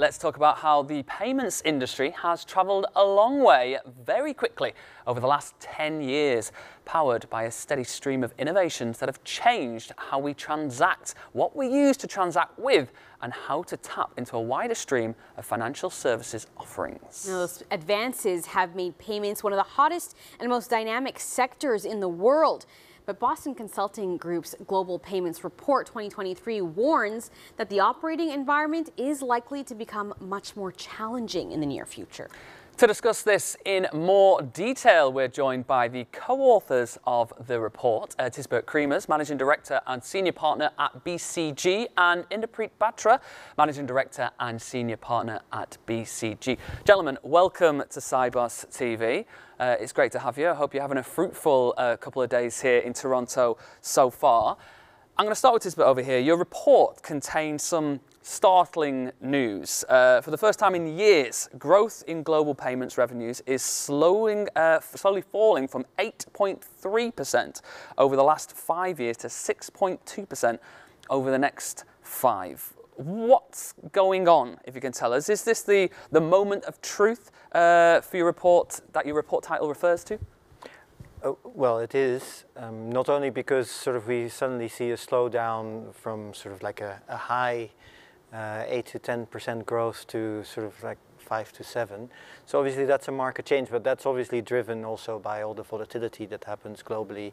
let's talk about how the payments industry has travelled a long way very quickly over the last 10 years, powered by a steady stream of innovations that have changed how we transact, what we use to transact with, and how to tap into a wider stream of financial services offerings. Those advances have made payments one of the hottest and most dynamic sectors in the world. But Boston Consulting Group's Global Payments Report 2023 warns that the operating environment is likely to become much more challenging in the near future. To discuss this in more detail, we're joined by the co-authors of the report, uh, Tijsbert Creemers, Managing Director and Senior Partner at BCG, and Inderpreet Batra, Managing Director and Senior Partner at BCG. Gentlemen, welcome to Sibos TV. Uh, it's great to have you. I hope you're having a fruitful uh, couple of days here in Toronto so far. I'm going to start with this bit over here. Your report contains some startling news. Uh, for the first time in years, growth in global payments revenues is slowing, uh, slowly falling from 8.3% over the last five years to 6.2% over the next five. What's going on, if you can tell us? Is this the, the moment of truth uh, for your report that your report title refers to? Oh, well, it is um, not only because sort of we suddenly see a slowdown from sort of like a, a high uh, 8 to 10% growth to sort of like 5 to 7. So obviously that's a market change, but that's obviously driven also by all the volatility that happens globally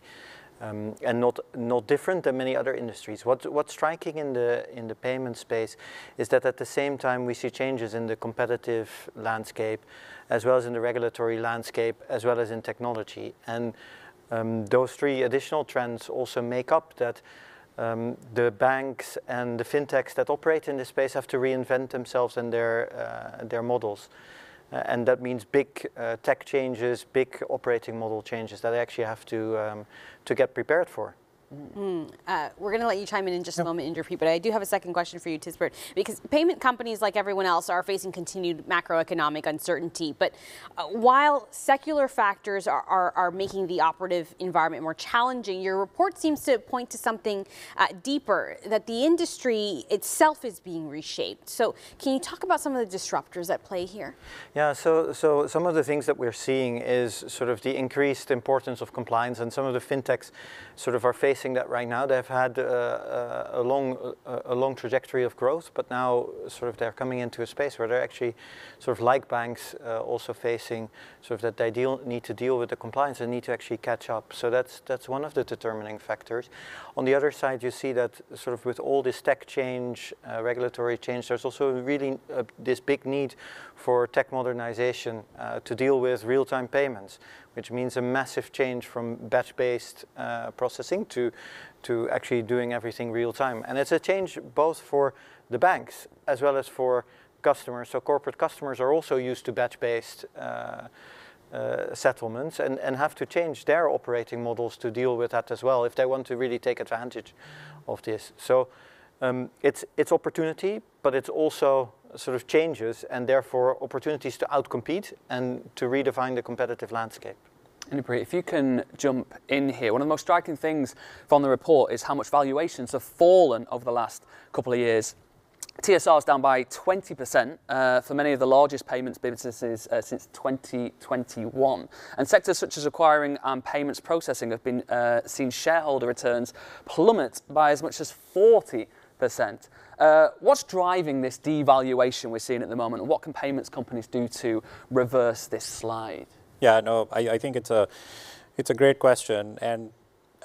um, and not not different than many other industries. What, what's striking in the in the payment space is that at the same time we see changes in the competitive landscape, as well as in the regulatory landscape, as well as in technology. And um, those three additional trends also make up that um, the banks and the fintechs that operate in this space have to reinvent themselves and their, uh, their models. Uh, and that means big uh, tech changes, big operating model changes that they actually have to, um, to get prepared for. Mm. Uh, we're going to let you chime in in just a moment, Inderpreet, but I do have a second question for you, Tijsbert, because payment companies, like everyone else, are facing continued macroeconomic uncertainty. But uh, while secular factors are, are, are, making the operative environment more challenging, your report seems to point to something uh, deeper, that the industry itself is being reshaped. So can you talk about some of the disruptors at play here? Yeah, so, so some of the things that we're seeing is sort of the increased importance of compliance and some of the fintechs sort of are facing that right now. They've had uh, uh, a long a long trajectory of growth, but now sort of they're coming into a space where they're actually sort of like banks uh, also facing sort of that they deal, need to deal with the compliance and need to actually catch up. So that's that's one of the determining factors. On the other side, you see that sort of with all this tech change, uh, regulatory change, there's also really uh, this big need for tech modernization uh, to deal with real-time payments, which means a massive change from batch-based uh, processing to, to actually doing everything real time. And it's a change both for the banks as well as for customers. So corporate customers are also used to batch-based uh, uh, settlements and, and have to change their operating models to deal with that as well if they want to really take advantage of this. So um, it's, it's opportunity, but it's also sort of changes and therefore opportunities to outcompete and to redefine the competitive landscape. Inderpreet, if you can jump in here, one of the most striking things from the report is how much valuations have fallen over the last couple of years. TSR is down by 20% uh, for many of the largest payments businesses uh, since 2021. And sectors such as acquiring and payments processing have been uh, seen shareholder returns plummet by as much as 40%. Uh, what's driving this devaluation we're seeing at the moment, and what can payments companies do to reverse this slide? Yeah, no, I, I think it's a, it's a great question. And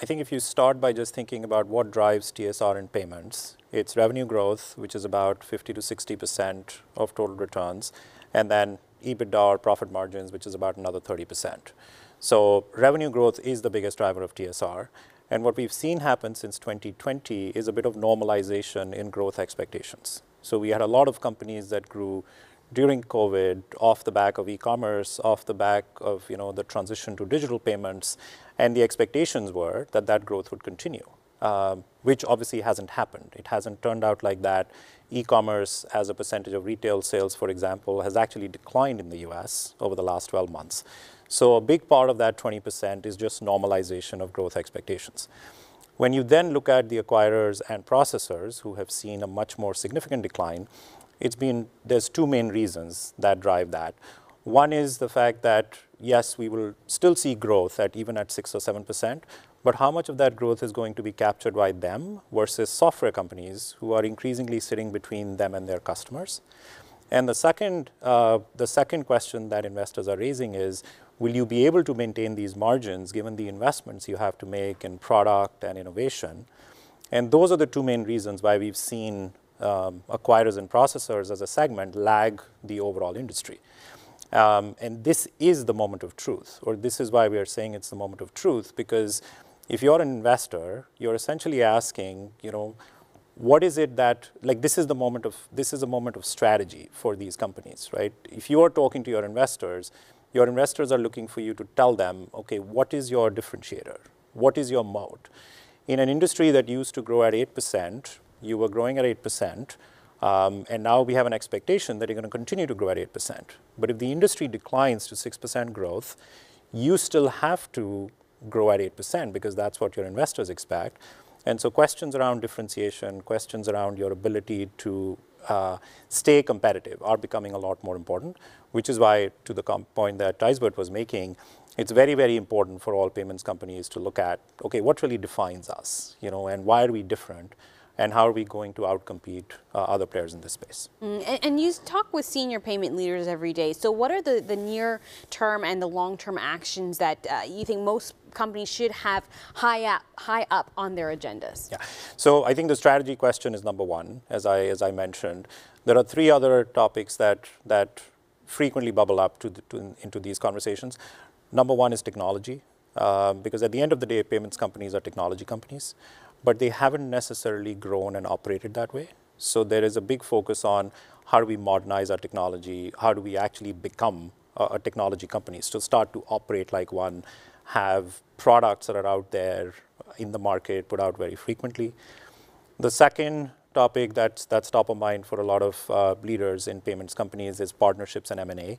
I think if you start by just thinking about what drives TSR in payments, it's revenue growth, which is about 50 to 60% of total returns, and then EBITDA or profit margins, which is about another 30%. So revenue growth is the biggest driver of TSR. And what we've seen happen since 2020 is a bit of normalization in growth expectations. So we had a lot of companies that grew during COVID, off the back of e-commerce, off the back of you know the transition to digital payments, and the expectations were that that growth would continue, um, which obviously hasn't happened. It hasn't turned out like that. E-commerce as a percentage of retail sales, for example, has actually declined in the U.S. over the last 12 months. So a big part of that 20% is just normalization of growth expectations. When you then look at the acquirers and processors who have seen a much more significant decline, it's been there's two main reasons that drive that. One is the fact that yes, we will still see growth at even at six or seven percent, but how much of that growth is going to be captured by them versus software companies who are increasingly sitting between them and their customers? And the second, uh, the second question that investors are raising is, will you be able to maintain these margins given the investments you have to make in product and innovation? And those are the two main reasons why we've seen um, acquirers and processors as a segment lag the overall industry. Um, and this is the moment of truth, or this is why we are saying it's the moment of truth, because if you're an investor, you're essentially asking, you know, what is it that like this is the moment of this is a moment of strategy for these companies, right? If you are talking to your investors, your investors are looking for you to tell them, okay, what is your differentiator? What is your moat? In an industry that used to grow at 8%, you were growing at 8%, um, and now we have an expectation that you're going to continue to grow at 8%. But if the industry declines to 6% growth, you still have to grow at 8% because that's what your investors expect. And so questions around differentiation, questions around your ability to uh, stay competitive are becoming a lot more important, which is why, to the point that Gijsbert was making, it's very, very important for all payments companies to look at, okay, what really defines us, you know, and why are we different? And how are we going to outcompete uh, other players in this space. Mm, and, and, you talk with senior payment leaders every day. So what are the, the near term and the long term actions that uh, you think most companies should have high up, high up on their agendas? Yeah. So I think the strategy question is number one, as I, as I mentioned. There are three other topics that, that frequently bubble up to, the, to into these conversations. Number one is technology. Uh, because at the end of the day, payments companies are technology companies but they haven't necessarily grown and operated that way. So there is a big focus on how do we modernize our technology, how do we actually become a, a technology company, So start to operate like one, have products that are out there in the market, put out very frequently. The second topic that's, that's top of mind for a lot of uh, leaders in payments companies is partnerships and M&A.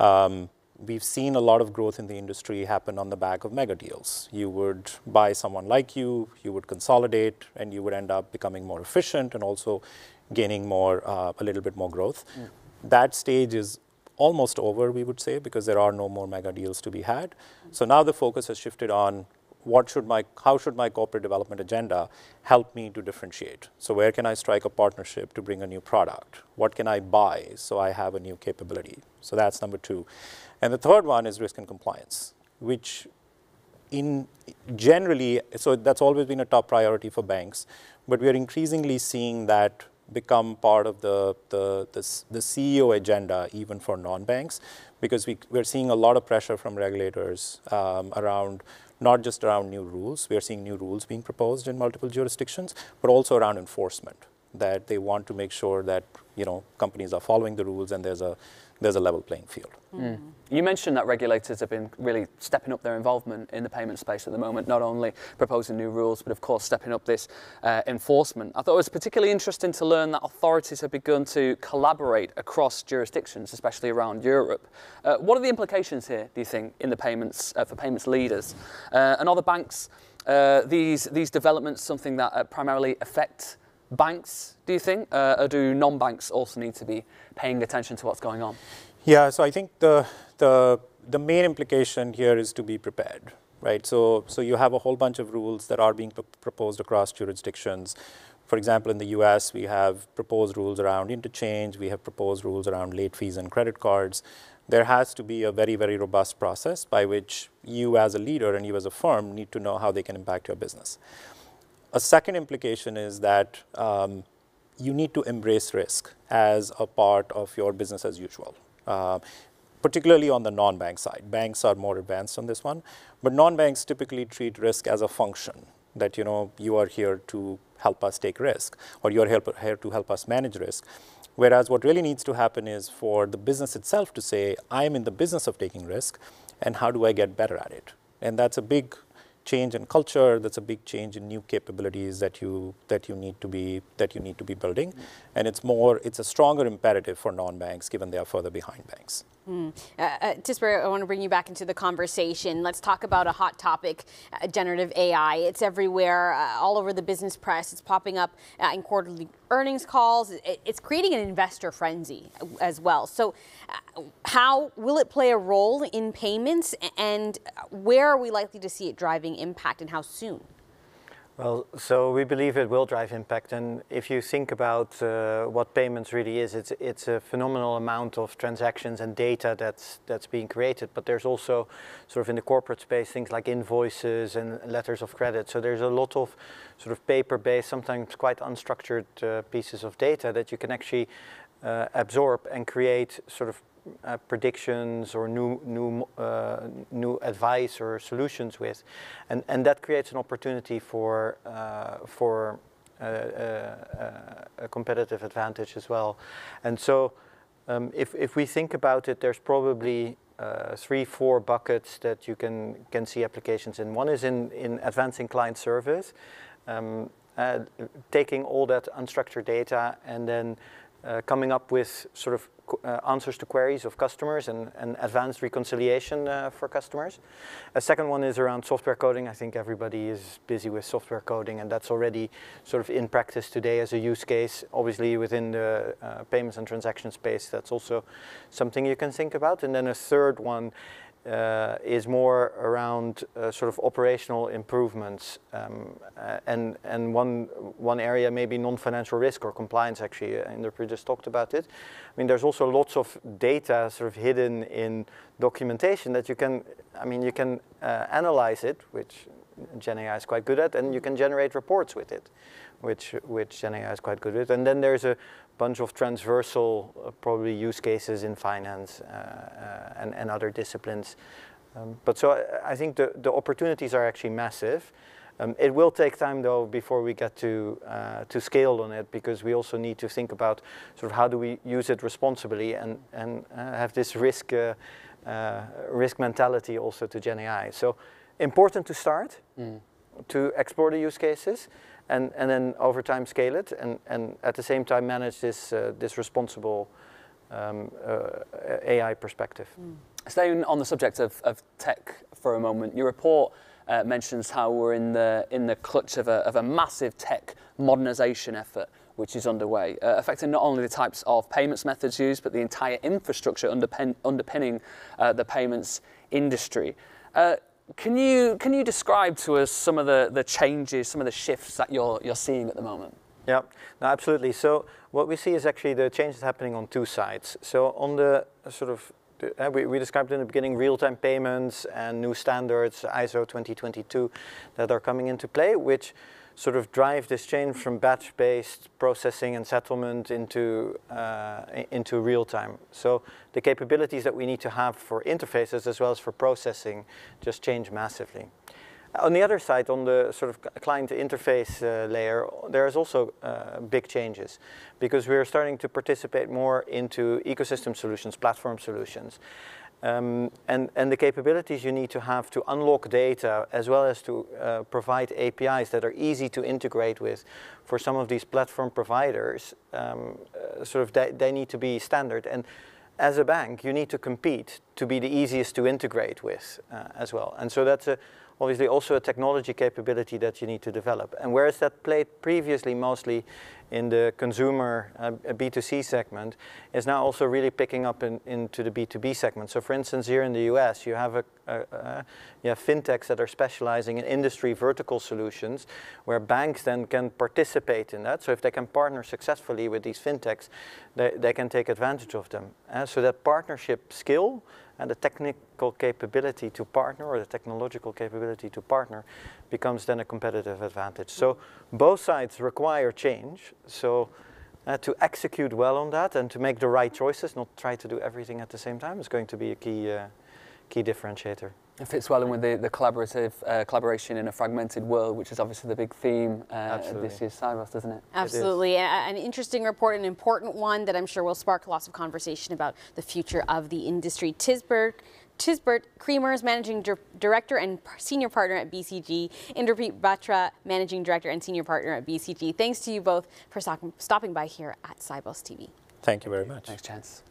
Um, we've seen a lot of growth in the industry happen on the back of mega deals. You would buy someone like you, you would consolidate, and you would end up becoming more efficient and also gaining more, uh, a little bit more growth. Mm. That stage is almost over, we would say, because there are no more mega deals to be had. Mm. So now the focus has shifted on what should my, how should my corporate development agenda help me to differentiate? So where can I strike a partnership to bring a new product? What can I buy so I have a new capability? So that's number two. And the third one is risk and compliance, which in generally, so that's always been a top priority for banks, but we are increasingly seeing that become part of the, the, the, the CEO agenda even for non-banks because we, we're seeing a lot of pressure from regulators um, around not just around new rules. We are seeing new rules being proposed in multiple jurisdictions, but also around enforcement, that they want to make sure that you know companies are following the rules and there's a there's a level playing field. Mm. You mentioned that regulators have been really stepping up their involvement in the payment space at the moment, not only proposing new rules, but of course stepping up this uh, enforcement. I thought it was particularly interesting to learn that authorities have begun to collaborate across jurisdictions, especially around Europe. Uh, what are the implications here, do you think, in the payments uh, for payments leaders? Uh, and the banks, uh, these, these developments something that uh, primarily affect banks, do you think? Uh, or do non-banks also need to be paying attention to what's going on? Yeah, so I think the, the, the main implication here is to be prepared, right? So, so you have a whole bunch of rules that are being proposed across jurisdictions. For example, in the US, we have proposed rules around interchange, we have proposed rules around late fees and credit cards. There has to be a very, very robust process by which you as a leader and you as a firm need to know how they can impact your business. A second implication is that um, you need to embrace risk as a part of your business as usual, uh, particularly on the non-bank side. Banks are more advanced on this one, but non-banks typically treat risk as a function that you know you are here to help us take risk or you're here to help us manage risk. Whereas what really needs to happen is for the business itself to say, I'm in the business of taking risk, and how do I get better at it? And that's a big change in culture that's a big change in new capabilities that you that you need to be that you need to be building mm. and it's more it's a stronger imperative for non-banks given they are further behind banks Mm. Uh, uh, Tijsbert, I want to bring you back into the conversation. Let's talk about a hot topic, uh, generative AI. It's everywhere, uh, all over the business press. It's popping up uh, in quarterly earnings calls. It, it's creating an investor frenzy as well. So, uh, how will it play a role in payments, and where are we likely to see it driving impact, and how soon? Well, so we believe it will drive impact, and if you think about uh, what payments really is, it's it's a phenomenal amount of transactions and data that's that's being created. But there's also sort of in the corporate space things like invoices and letters of credit. So there's a lot of sort of paper-based, sometimes quite unstructured uh, pieces of data that you can actually uh, absorb and create sort of uh, predictions or new new uh, new advice or solutions with, and and that creates an opportunity for uh, for uh, uh, a competitive advantage as well, and so um, if if we think about it, there's probably uh, three, four buckets that you can can see applications in. One is in in advancing client service, um, taking all that unstructured data and then coming up with sort of uh, answers to queries of customers and, and advanced reconciliation uh, for customers. A second one is around software coding. I think everybody is busy with software coding and that's already sort of in practice today as a use case. Obviously within the uh, payments and transaction space, that's also something you can think about. And then a third one uh, is more around uh, sort of operational improvements. Um, uh, and and one, one area maybe non-financial risk or compliance actually, uh, Inderpreet just talked about it. I mean, there's also lots of data sort of hidden in documentation that you can, I mean, you can uh, analyze it, which GenAI is quite good at, and you can generate reports with it, which, which GenAI is quite good at. And then there's a bunch of transversal uh, probably use cases in finance uh, uh, and, and other disciplines. Um, but so I, I, think the, the opportunities are actually massive. Um, it will take time though before we get to uh, to scale on it because we also need to think about sort of how do we use it responsibly and and uh, have this risk uh, risk mentality also to Gen AI. So important to start mm. to explore the use cases and, and then over time scale it and, and at the same time manage this, uh, this responsible um, uh, AI perspective. Mm. Staying on the subject of, of tech for a moment, your report uh, mentions how we're in the, in the clutch of a, of a massive tech modernization effort which is underway, uh, affecting not only the types of payments methods used, but the entire infrastructure underpin, underpinning uh, the payments industry. Uh, can you, can you describe to us some of the, the changes, some of the shifts that you're, you're seeing at the moment? Yeah, no, absolutely. So what we see is actually the changes happening on two sides. So on the sort of, uh, we, we described in the beginning real-time payments and new standards, ISO 20022, that are coming into play, which sort of drive this change from batch-based processing and settlement into, uh, into real time. So the capabilities that we need to have for interfaces as well as for processing just change massively. On the other side, on the sort of client interface uh, layer, there's also uh, big changes because we're starting to participate more into ecosystem solutions, platform solutions. Um, and, and the capabilities you need to have to unlock data as well as to uh, provide APIs that are easy to integrate with for some of these platform providers, um, uh, sort of they, they need to be standard. And as a bank, you need to compete to be the easiest to integrate with uh, as well. And so that's a, obviously also a technology capability that you need to develop. And whereas that played previously mostly in the consumer uh, B2C segment, is now also really picking up in, into the B2B segment. So for instance, here in the US, you have, a, a, a, you have fintechs that are specializing in industry vertical solutions, where banks then can participate in that. So if they can partner successfully with these fintechs, they, they can take advantage of them. Uh, so that partnership skill and the technical capability to partner or the technological capability to partner becomes then a competitive advantage. So both sides require change. So uh, to execute well on that and to make the right choices, not try to do everything at the same time, is going to be a key, uh, key differentiator. It fits well in with the, the collaborative uh, collaboration in a fragmented world, which is obviously the big theme uh, this year's Sibos, doesn't it? Absolutely. It an interesting report, an important one that I'm sure will spark lots of conversation about the future of the industry. Tijsbert, Tijsbert Creemers, Managing Director and Senior Partner at BCG, Inderpreet Batra, Managing Director and Senior Partner at BCG. Thanks to you both for stopping by here at Sibos TV. Thank you very much. Thanks, Chance.